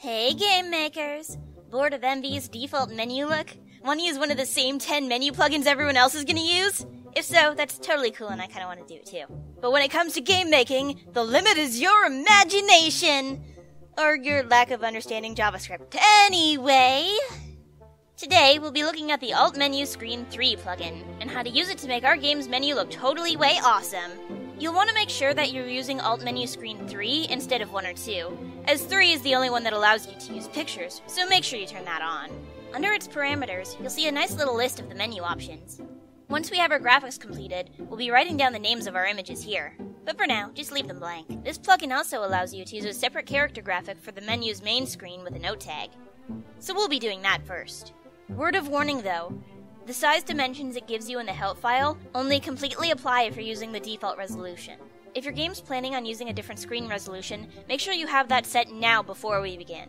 Hey, game makers! Bored of MV's default menu look? Want to use one of the same 10 menu plugins everyone else is gonna use? If so, that's totally cool and I kinda wanna do it too. But when it comes to game making, the limit is your imagination! Or your lack of understanding JavaScript. Anyway, today we'll be looking at the Alt Menu Screen 3 plugin and how to use it to make our game's menu look totally way awesome. You'll want to make sure that you're using Alt Menu Screen 3 instead of 1 or 2, as 3 is the only one that allows you to use pictures, so make sure you turn that on. Under its parameters, you'll see a nice little list of the menu options. Once we have our graphics completed, we'll be writing down the names of our images here. But for now, just leave them blank. This plugin also allows you to use a separate character graphic for the menu's main screen with a note tag. So we'll be doing that first. Word of warning though, the size dimensions it gives you in the help file only completely apply if you're using the default resolution. If your game's planning on using a different screen resolution, make sure you have that set now before we begin.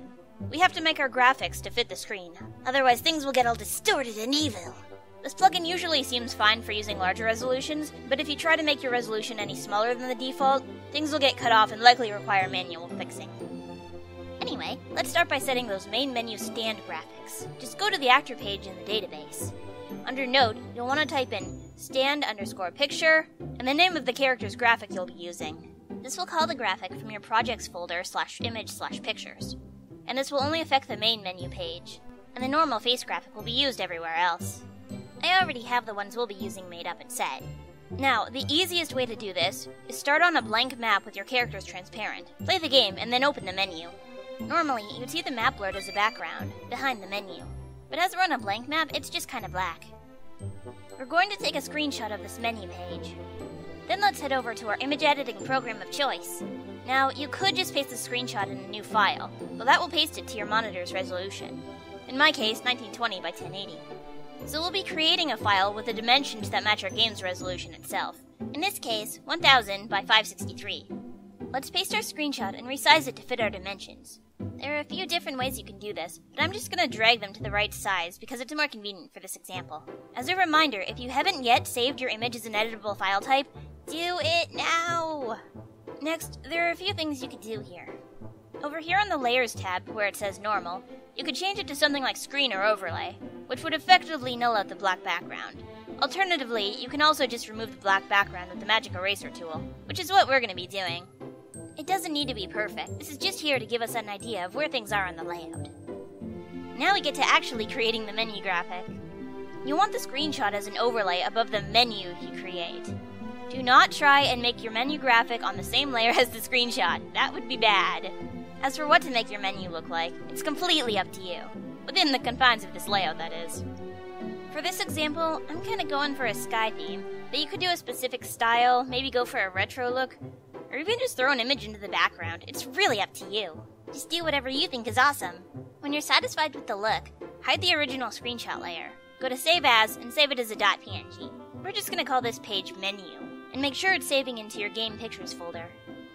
We have to make our graphics to fit the screen, otherwise things will get all distorted and evil. This plugin usually seems fine for using larger resolutions, but if you try to make your resolution any smaller than the default, things will get cut off and likely require manual fixing. Anyway, let's start by setting those main menu stand graphics. Just go to the actor page in the database. Under Note, you'll want to type in stand underscore picture and the name of the character's graphic you'll be using. This will call the graphic from your projects folder slash image slash pictures. And this will only affect the main menu page, and the normal face graphic will be used everywhere else. I already have the ones we'll be using made up and set. Now, the easiest way to do this is start on a blank map with your characters transparent, play the game, and then open the menu. Normally, you'd see the map blurred as a background, behind the menu. But as we're on a blank map, it's just kind of black. We're going to take a screenshot of this menu page. Then let's head over to our image editing program of choice. Now, you could just paste the screenshot in a new file, but that will paste it to your monitor's resolution. In my case, 1920 by 1080. So we'll be creating a file with the dimensions that match our game's resolution itself. In this case, 1000 by 563. Let's paste our screenshot and resize it to fit our dimensions. There are a few different ways you can do this, but I'm just going to drag them to the right size because it's more convenient for this example. As a reminder, if you haven't yet saved your image as an editable file type, do it now! Next, there are a few things you could do here. Over here on the Layers tab, where it says Normal, you could change it to something like Screen or Overlay, which would effectively null out the black background. Alternatively, you can also just remove the black background with the Magic Eraser tool, which is what we're going to be doing. It doesn't need to be perfect. This is just here to give us an idea of where things are on the layout. Now we get to actually creating the menu graphic. You want the screenshot as an overlay above the menu you create. Do not try and make your menu graphic on the same layer as the screenshot. That would be bad. As for what to make your menu look like, it's completely up to you. Within the confines of this layout, that is. For this example, I'm kinda going for a sky theme, but you could do a specific style, maybe go for a retro look, or even just throw an image into the background. It's really up to you. Just do whatever you think is awesome. When you're satisfied with the look, hide the original screenshot layer. Go to Save As and save it as a .png. We're just gonna call this page Menu, and make sure it's saving into your Game Pictures folder.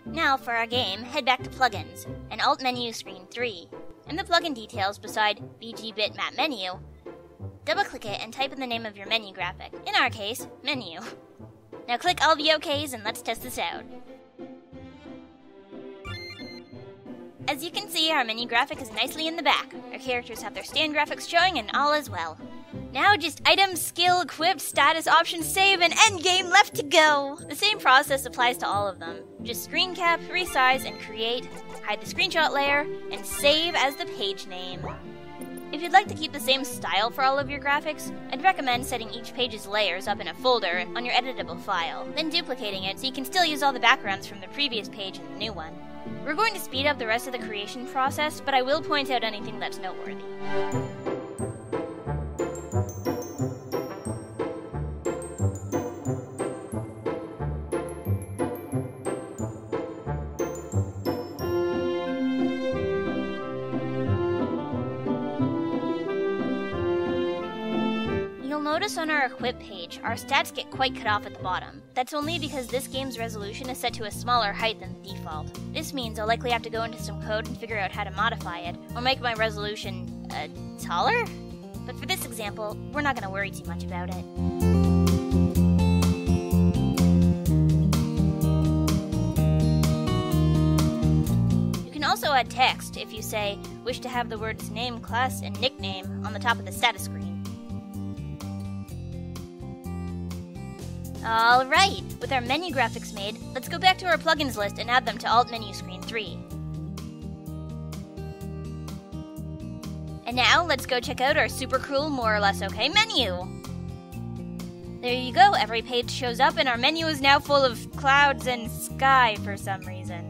Now, for our game, head back to Plugins, and Alt Menu Screen 3. In the plugin details beside BG Bitmap Menu, double click it and type in the name of your menu graphic. In our case, Menu. Now click all the OKs and let's test this out. As you can see, our mini graphic is nicely in the back. Our characters have their stand graphics showing and all is well. Now just item, skill, equipped, status, options, save, and end game left to go! The same process applies to all of them. Just screen cap, resize, and create, hide the screenshot layer, and save as the page name. If you'd like to keep the same style for all of your graphics, I'd recommend setting each page's layers up in a folder on your editable file, then duplicating it so you can still use all the backgrounds from the previous page in the new one. We're going to speed up the rest of the creation process, but I will point out anything that's noteworthy. Notice on our equip page, our stats get quite cut off at the bottom. That's only because this game's resolution is set to a smaller height than the default. This means I'll likely have to go into some code and figure out how to modify it, or make my resolution, uh, taller? But for this example, we're not gonna worry too much about it. You can also add text if you say, wish to have the words name, class, and nickname on the top of the status screen. Alright, with our menu graphics made, let's go back to our plugins list and add them to Alt Menu Screen 3. And now, let's go check out our super cool, more or less okay menu! There you go, every page shows up and our menu is now full of clouds and sky for some reason.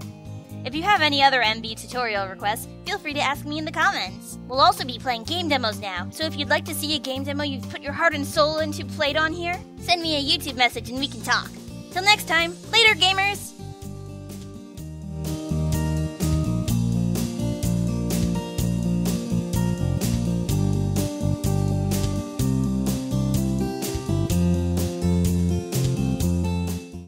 If you have any other MV tutorial requests, feel free to ask me in the comments. We'll also be playing game demos now, so if you'd like to see a game demo you've put your heart and soul into played on here, send me a YouTube message and we can talk. Till next time, later gamers!